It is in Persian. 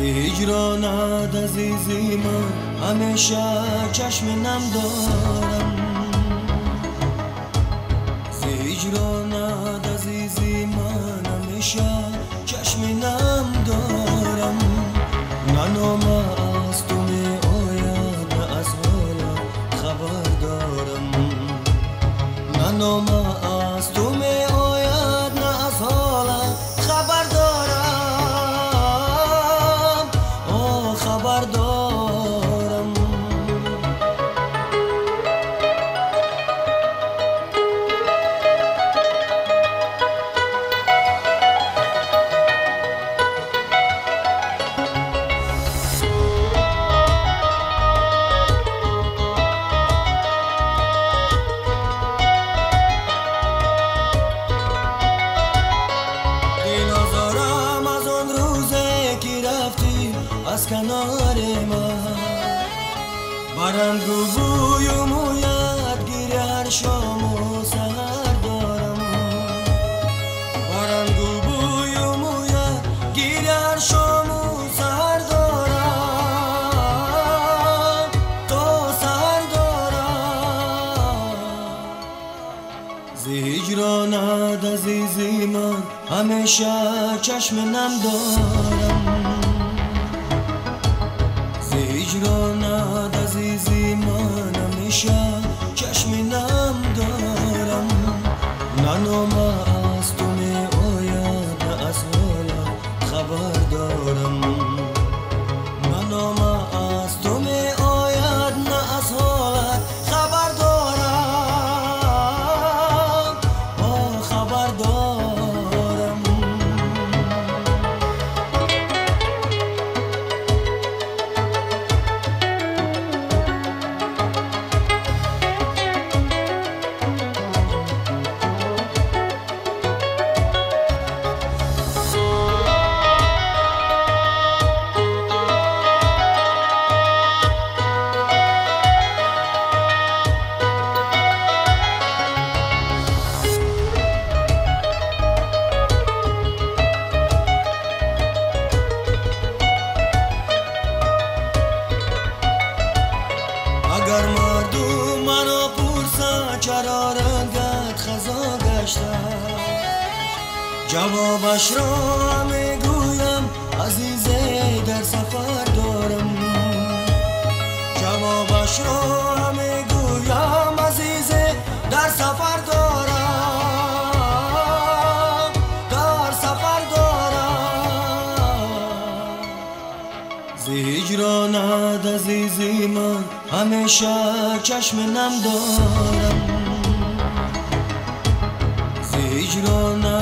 هجرانت عزیزی من همیشه چشم نم دارم. هجرانت عزیزی من همیشه چشم نم دارم. ننام از تو می آید نه از حالا خبر دارم. ننام از کنار من برم و مویت گیر هر شام و سهر دارم برم گو بوی و مویت گیر هر شام و سهر دارم تا سهر دارم زهجرانت عزیزی من همیشه چشم نم دارم. زهجرانت عزیزی من همیشه چشم نم دارم. ننام جوابش را می‌گویم عزیزه در سفر دارم. جوابش را می‌گویم عزیزه در سفر دارم. در سفر دارم. زهجرانت عزیزی من همیشه چشم نم دارم. زهجرانت